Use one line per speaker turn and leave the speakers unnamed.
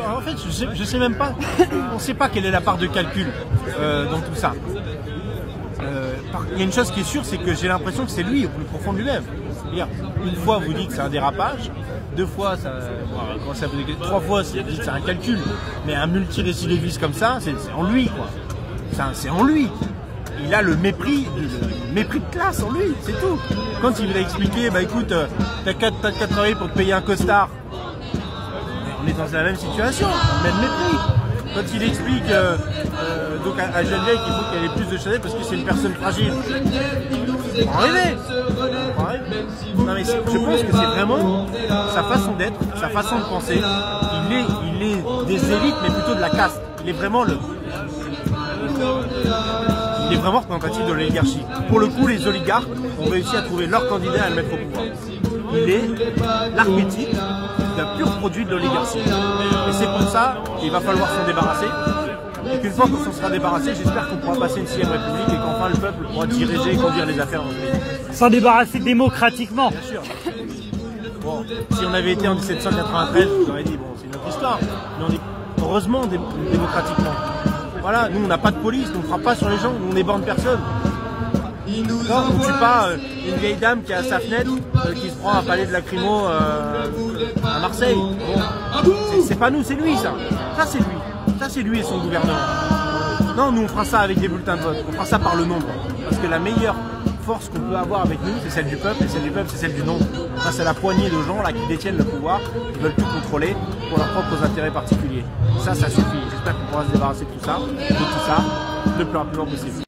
en fait, je sais, je sais même pas. On sait pas quelle est la part de calcul euh, dans tout ça. Euh, Il y a une chose qui est sûre, c'est que j'ai l'impression que c'est lui au plus profond de lui-même. Une fois vous dites que c'est un dérapage, deux fois, ça, comment ça vous dit- trois fois c'est un calcul, mais un multirécidiviste comme ça, c'est en lui. C'est en lui. Il a le mépris, le mépris de classe en lui, c'est tout. Quand il a expliqué, bah écoute, euh, t'as qu'à travailler pour payer un costard, on est dans la même situation, même mépris. Quand il explique euh, euh, donc à, à Geneviève qu'il faut qu'elle ait plus de Chanel parce que c'est une personne fragile. Rêver. Non mais je pense que c'est vraiment sa façon d'être, sa façon de penser. Il est, il est des élites mais plutôt de la caste. Il est vraiment le, il est vraiment représentatif de l'oligarchie. Pour le coup, les oligarques ont réussi à trouver leur candidat à le mettre au pouvoir. Il est l'archétype d'un pur produit de l'oligarchie. Et c'est pour ça qu'il va falloir s'en débarrasser. Et qu'une fois qu'on s'en sera débarrassé, j'espère qu'on pourra passer une sixième république et qu'enfin le peuple pourra diriger et conduire les affaires dans le pays.
S'en débarrasser démocratiquement.
Bien sûr. Bon, si on avait été en 1793, je vous aurais dit, bon, c'est une autre histoire. Mais on est heureusement dé- démocratiquement. Voilà, nous on n'a pas de police, nous on ne frappe pas sur les gens, nous on n'éborne personne. Non, on ne tue pas euh, une vieille dame qui est à sa fenêtre, euh, qui se prend un palais de lacrymo euh, C'est- c'est pas nous, c'est lui ça. Ça c'est lui. Ça c'est lui et son gouvernement. Non, nous on fera ça avec des bulletins de vote. On fera ça par le nombre. Parce que la meilleure force qu'on peut avoir avec nous, c'est celle du peuple, et celle du peuple, c'est celle du nombre. Face à la poignée de gens là qui détiennent le pouvoir, qui veulent tout contrôler pour leurs propres intérêts particuliers. Ça, ça suffit. J'espère qu'on pourra se débarrasser de tout ça, de tout ça, le plus rapidement possible.